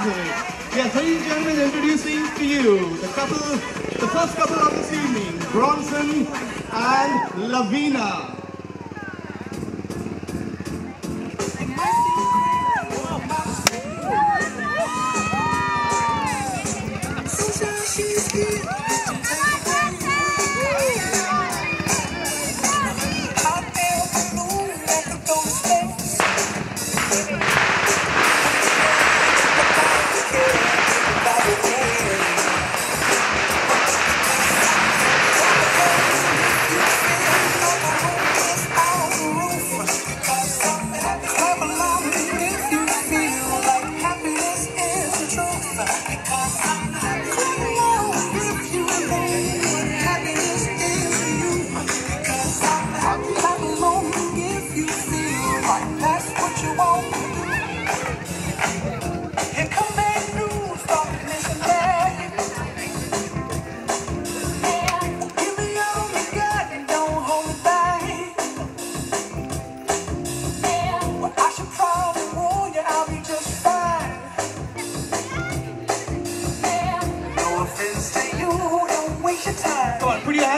Yes, ladies and gentlemen, introducing to you the couple, the first couple of this evening, Bronson and Lavina. Come on,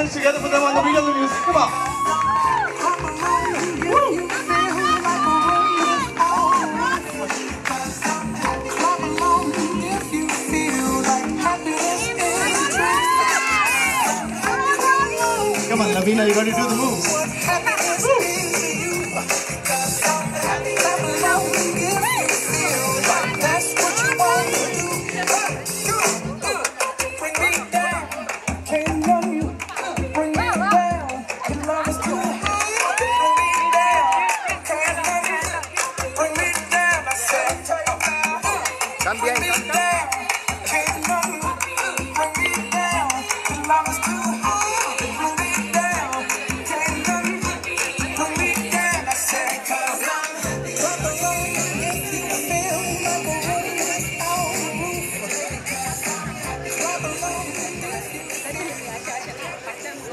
hands together for them on the beat Come on, Lavina, you got to do the move.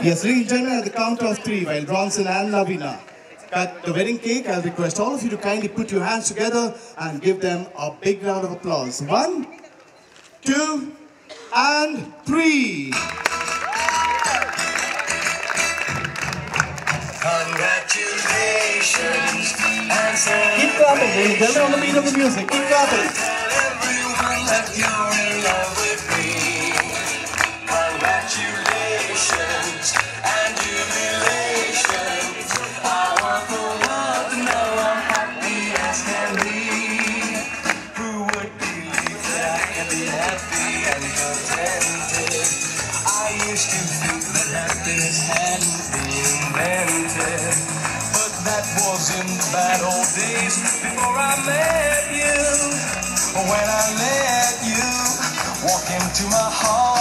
Yes, ladies and gentlemen, at the count of three, while Bronson and Lavina cut the wedding cake, I'll request all of you to kindly put your hands together and give them a big round of applause. One, two, and three. Congratulations and Keep clapping, ladies and gentlemen, on the beat of the music. Keep clapping. Happiness hadn't been invented. But that was in the bad old days before I met you. When I let you walk into my heart.